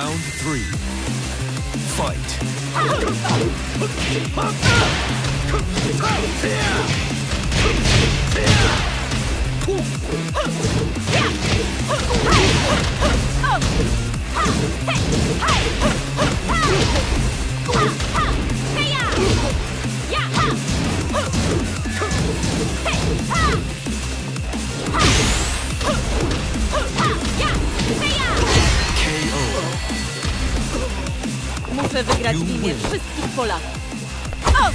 Round three. Fight. Wszystkich Polaków. O!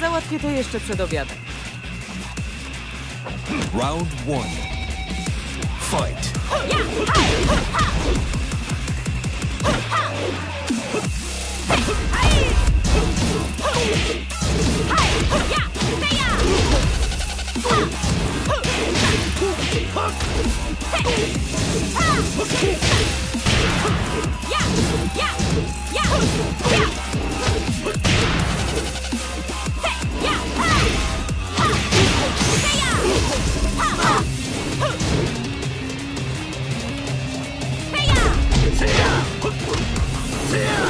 Załatwię to jeszcze przed obiadem. Round one. Fight.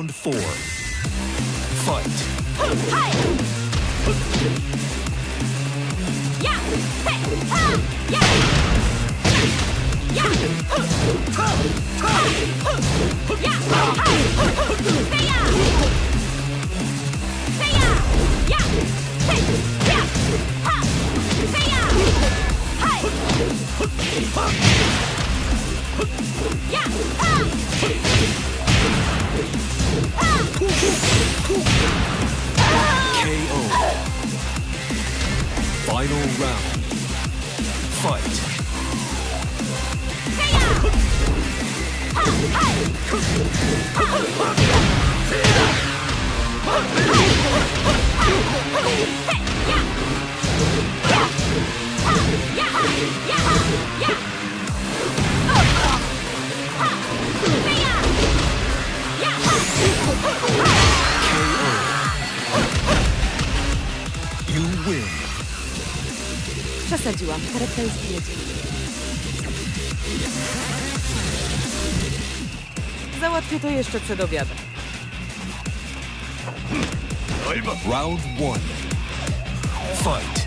Round four. Fight. KO. Ah! zdradziłam. Karetka już jedzie. Załatwię to jeszcze przed obiadem. Round one. Fight.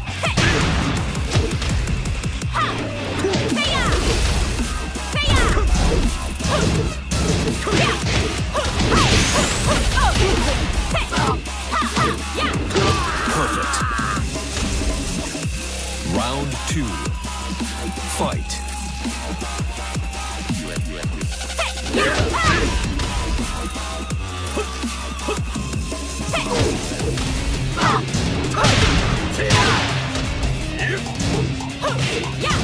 Hey! two, fight. Yeah!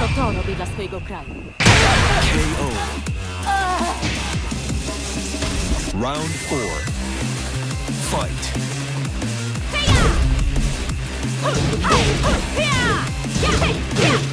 To to robię dla swojego kraju. KO. Round four. Fight. KO.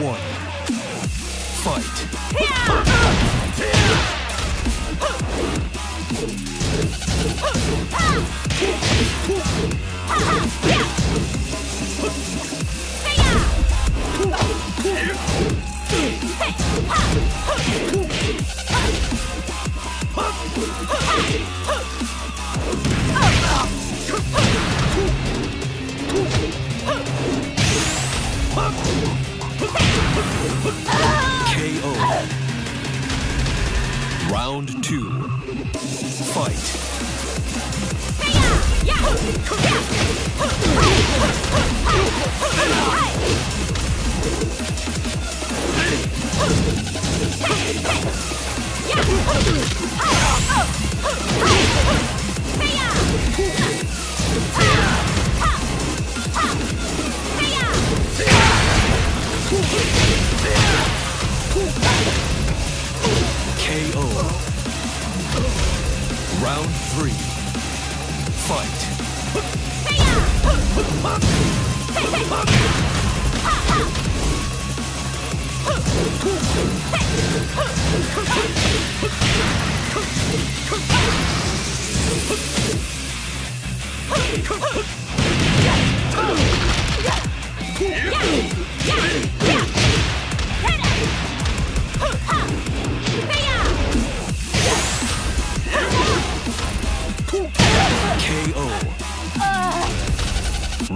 One.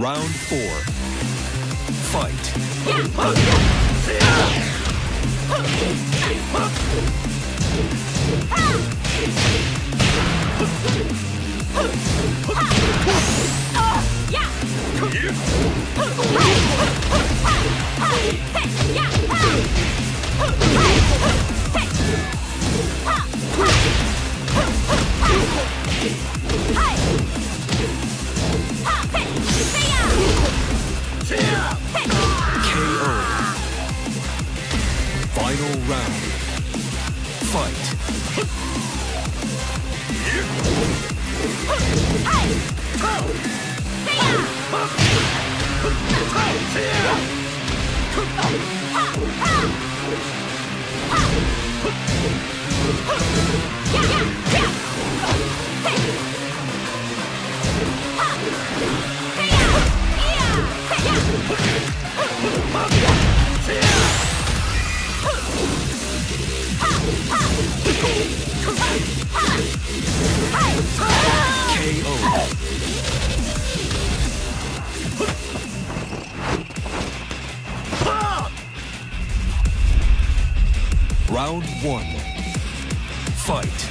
Round four. Fight. One. Fight.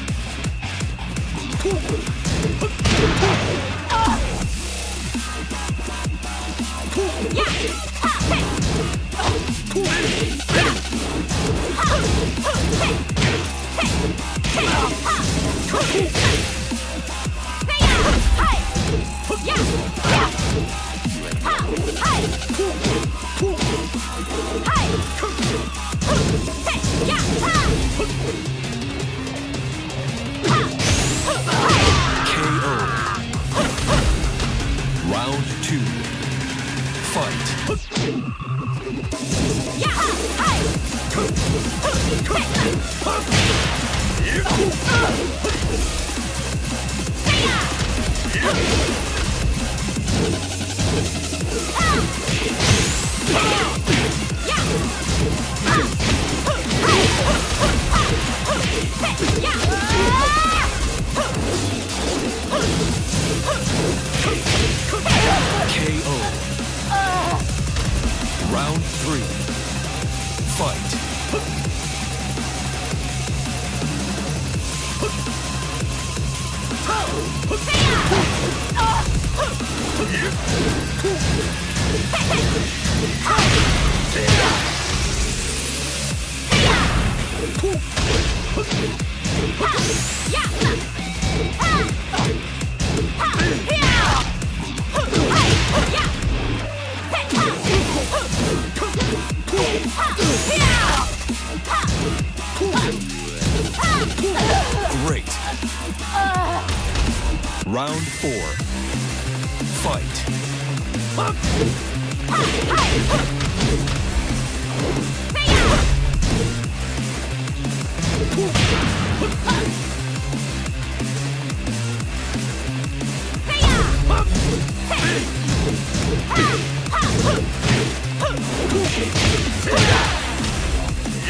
Fight.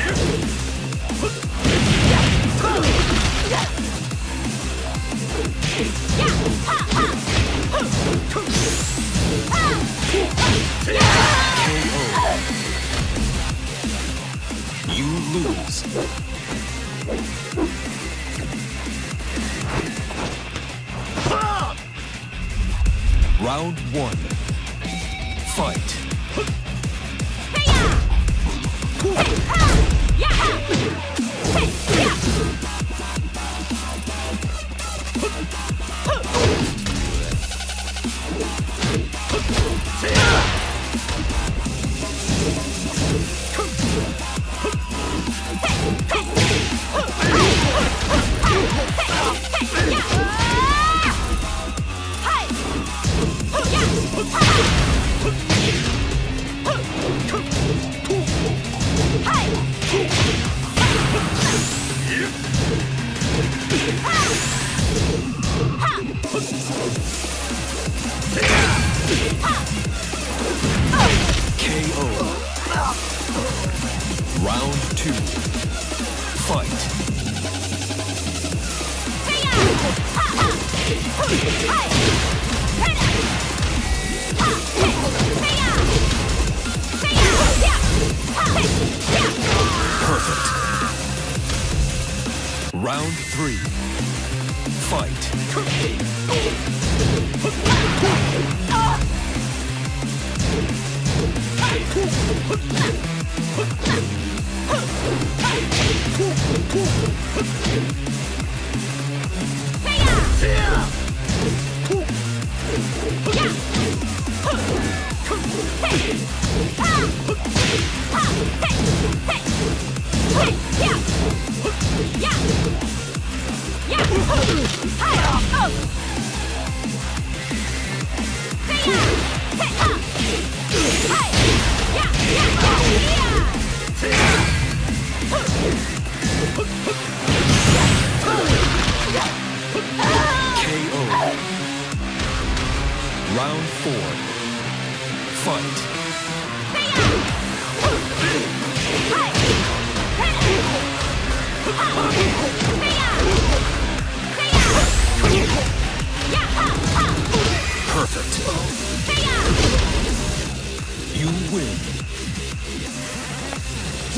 KO. Yeah! Two. Fight. Perfect. Round three. Fight. KO.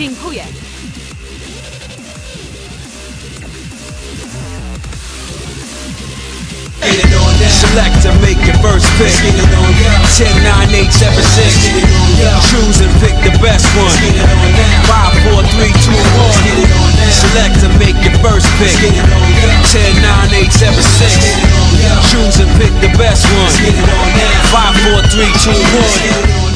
Dziękuję. Select and make your first pick. 10, 9, 8, 7, 6. Choose and pick the best one. 5, 4, 3, 2, 1. Select and make your first pick. 10, 9, 8, 7, 6. Choose and pick the best one. 5, 4, 3, 2, 1.